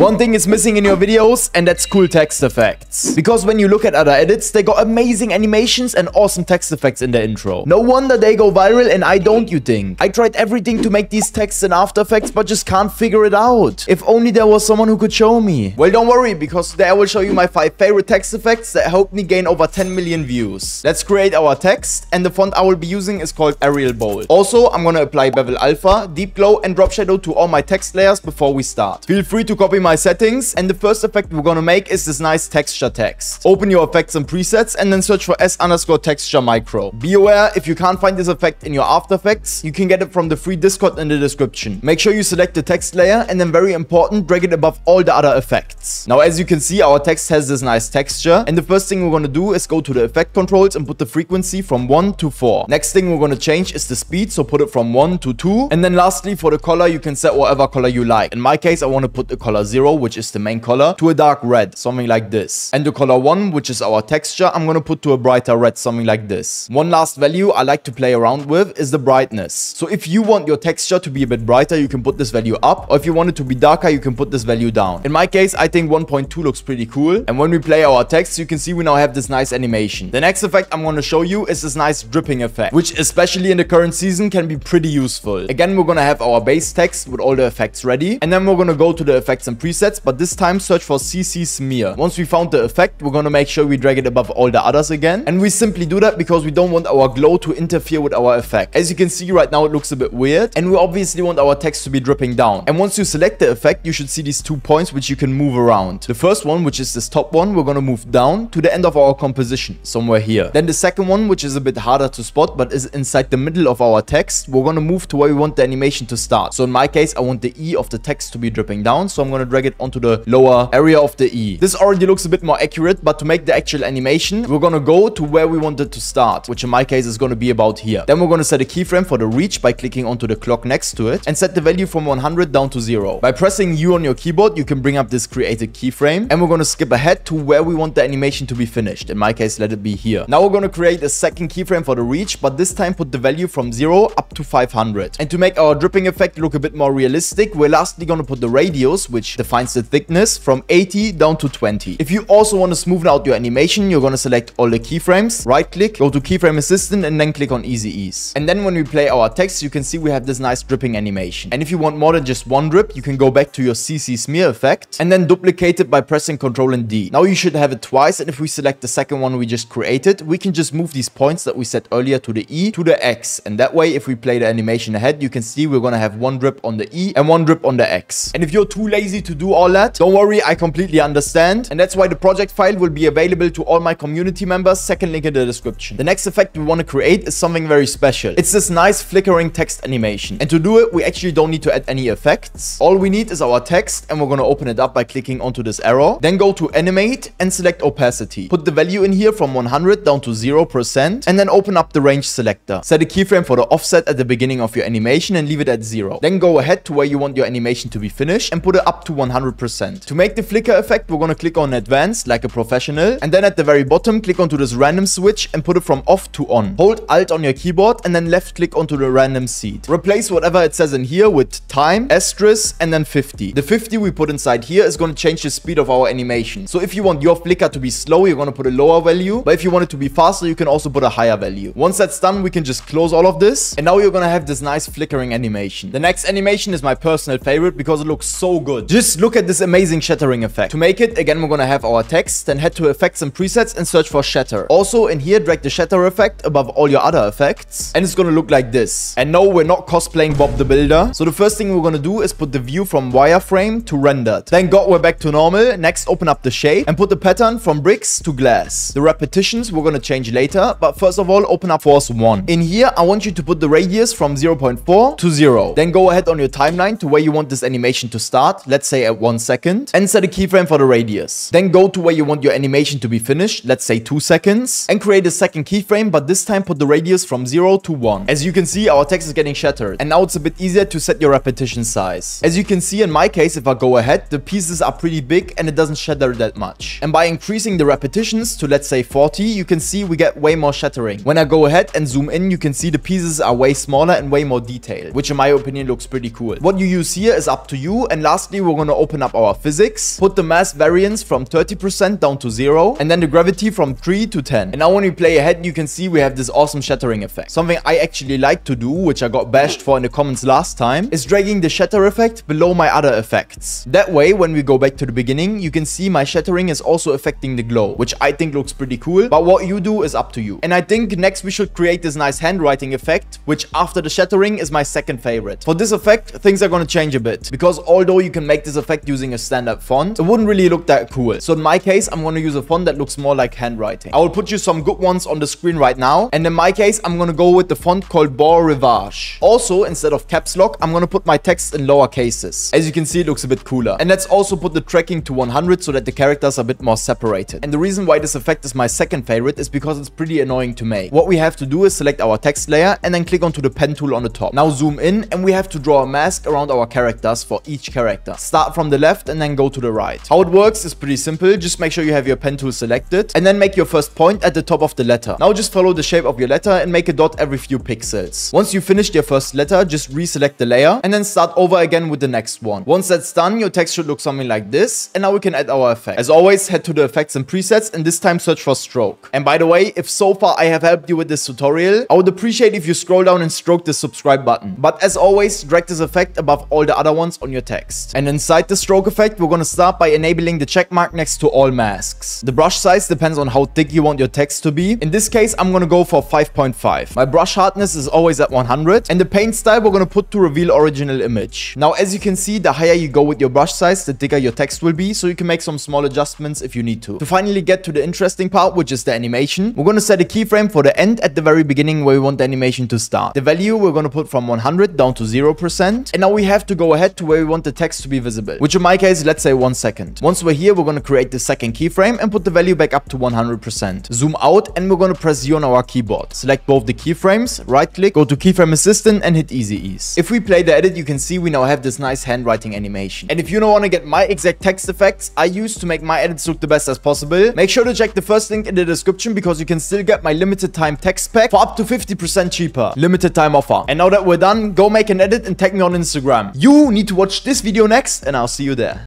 One thing is missing in your videos, and that's cool text effects. Because when you look at other edits, they got amazing animations and awesome text effects in the intro. No wonder they go viral and I don't, you think. I tried everything to make these texts in After Effects, but just can't figure it out. If only there was someone who could show me. Well, don't worry, because today I will show you my 5 favorite text effects that helped me gain over 10 million views. Let's create our text, and the font I will be using is called Arial Bold. Also, I'm gonna apply Bevel Alpha, Deep Glow, and Drop Shadow to all my text layers before we start. Feel free to copy my settings, and the first effect we're gonna make is this nice texture text. Open your effects and presets, and then search for S underscore texture micro. Be aware, if you can't find this effect in your After Effects, you can get it from the free Discord in the description. Make sure you select the text layer, and then very important, drag it above all the other effects. Now, as you can see, our text has this nice texture, and the first thing we're gonna do is go to the effect controls and put the frequency from 1 to 4. Next thing we're gonna change is the speed, so put it from 1 to 2. And then lastly, for the color, you can set whatever color you like. In my case, I want to put the color 0, which is the main color, to a dark red, something like this. And the color 1, which is our texture, I'm gonna put to a brighter red, something like this. One last value I like to play around with is the brightness. So if you want your texture to be a bit brighter, you can put this value up. Or if you want it to be darker, you can put this value down. In my case, I think 1.2 looks pretty cool. And when we play our text, you can see we now have this nice animation. The next effect I'm gonna show you is this nice dripping effect, which especially in the current season can be pretty useful. Again, we're gonna have our base text with all the effects ready. And then we're gonna go to the effects and but this time search for CC Smear. Once we found the effect, we're gonna make sure we drag it above all the others again. And we simply do that because we don't want our glow to interfere with our effect. As you can see right now, it looks a bit weird. And we obviously want our text to be dripping down. And once you select the effect, you should see these two points which you can move around. The first one, which is this top one, we're gonna move down to the end of our composition, somewhere here. Then the second one, which is a bit harder to spot, but is inside the middle of our text, we're gonna move to where we want the animation to start. So in my case, I want the E of the text to be dripping down. So I'm gonna drag it onto the lower area of the E. This already looks a bit more accurate, but to make the actual animation, we're gonna go to where we want it to start, which in my case is gonna be about here. Then we're gonna set a keyframe for the reach by clicking onto the clock next to it and set the value from 100 down to 0. By pressing U on your keyboard, you can bring up this created keyframe and we're gonna skip ahead to where we want the animation to be finished. In my case, let it be here. Now we're gonna create a second keyframe for the reach, but this time put the value from 0 up to 500. And to make our dripping effect look a bit more realistic, we're lastly gonna put the radius, which defines the thickness, from 80 down to 20. If you also want to smoothen out your animation, you're gonna select all the keyframes, right click, go to keyframe assistant and then click on easy ease. And then when we play our text, you can see we have this nice dripping animation. And if you want more than just one drip, you can go back to your CC smear effect and then duplicate it by pressing Ctrl and D. Now you should have it twice and if we select the second one we just created, we can just move these points that we set earlier to the E to the X. And that way, if we play the animation ahead, you can see we're gonna have one drip on the E and one drip on the X. And if you're too lazy to do all that, don't worry, I completely understand. And that's why the project file will be available to all my community members, second link in the description. The next effect we want to create is something very special. It's this nice flickering text animation. And to do it, we actually don't need to add any effects. All we need is our text and we're gonna open it up by clicking onto this arrow. Then go to animate and select opacity. Put the value in here from 100 down to 0% and then open up the range selector. Set a keyframe for the offset at the beginning of your animation and leave it at 0. Then go ahead to where you want your animation to be finished and put it up to 100%. To make the flicker effect, we're gonna click on advanced like a professional and then at the very bottom click onto this random switch and put it from off to on. Hold alt on your keyboard and then left click onto the random seed. Replace whatever it says in here with time, asterisk and then 50. The 50 we put inside here is gonna change the speed of our animation. So if you want your flicker to be slow, you're gonna put a lower value. But if you want it to be faster, you can also put a higher value. Once that's done, we can just close all of this. And now you're gonna have this nice flickering animation. The next animation is my personal favorite because it looks so good. Just look at this amazing shattering effect. To make it, again, we're gonna have our text, then head to effects and presets and search for shatter. Also in here, drag the shatter effect above all your other effects. And it's gonna look like this. And no, we're not cosplaying Bob the Builder. So the first thing we're gonna do is put the view from wireframe to rendered. Thank God we're back to normal. Next, open up the shape and put the pattern from bricks to glass. The repetitions we're gonna change later, but first of all, open up force 1. In here, I want you to put the radius from 0.4 to 0. Then go ahead on your timeline to where you want this animation to start, let's say at 1 second, and set a keyframe for the radius. Then go to where you want your animation to be finished, let's say 2 seconds, and create a second keyframe, but this time put the radius from 0 to 1. As you can see, our text is getting shattered, and now it's a bit easier to set your repetition size. As you can see in my case, if I go ahead, the pieces are pretty big and it doesn't shatter that much. And by increasing the repetitions to let's say 40, you can see we get way more shattering. When I go ahead and zoom in, you can see the pieces are way smaller and way more detailed, which in my opinion looks pretty cool. What you use here is up to you. And lastly, we're going to open up our physics, put the mass variance from 30% down to 0, and then the gravity from 3 to 10. And now when we play ahead, you can see we have this awesome shattering effect. Something I actually like to do, which I got bashed for in the comments last time, is dragging the shatter effect below my other effects. That way, when we go back to the beginning, you can see my shattering is also affecting the glow, which I think looks pretty cool, but what you do is up to you. And I think next we should create this nice handwriting effect, which after the shattering is my second favorite. For this effect, things are gonna change a bit, because although you can make this effect using a standard font, it wouldn't really look that cool. So in my case, I'm gonna use a font that looks more like handwriting. I will put you some good ones on the screen right now, and in my case, I'm gonna go with the font called Beau Rivage. Also, instead of caps lock, I'm gonna put my text in lower cases. As you can see, it looks a bit cooler. And let's also put the tracking to 100 so that the characters are a bit more separated. And the reason why this effect is my second favorite is because it's pretty annoying to make. What we have to do is select our text layer and then click onto the pen tool on the top. Now zoom in and we have to draw a mask around our characters for each character. Start from the left and then go to the right. How it works is pretty simple. Just make sure you have your pen tool selected and then make your first point at the top of the letter. Now just follow the shape of your letter and make a dot every few pixels. Once you finished your first letter, just reselect the layer and then start over again with the next one. Once that's done, your text should look something like this and now we can add our effect. As always, head to the effects and presets and this time search for stroke. And by the way, if so far I have helped you with this tutorial, I would appreciate if you scroll down and stroke the subscribe button. But as always, drag this effect above all the other ones on your text. And inside the stroke effect, we're gonna start by enabling the check mark next to all masks. The brush size depends on how thick you want your text to be. In this case, I'm gonna go for 5.5. My brush hardness is always at 100 and the paint style we're gonna put to reveal original image. Now, as you can see, the higher you go with your brush size, the thicker your text will be, so you can make some small adjustments if you need to. To finally get to the interesting part, which is the animation, we're gonna set a keyframe for the end at the very beginning where we want the animation to start. The value we're gonna put from 100 down to 0%. And now we have to go ahead to where we want the text to be visible, which in my case, let's say one second. Once we're here, we're gonna create the second keyframe and put the value back up to 100%. Zoom out and we're gonna press Z on our keyboard. Select both the keyframes, right click, go to keyframe assistant and hit easy ease. If we play the edit, you can see we now have this nice handwriting animation. And if you don't want to get my exact text effects I use to make my edits look the best as possible, make sure to check the first link in the description because you can still get my limited time text pack for up to 50% cheaper. Limited time offer. And now that we're done, go make an edit and tag me on Instagram. You need to watch this video next and I'll see you there.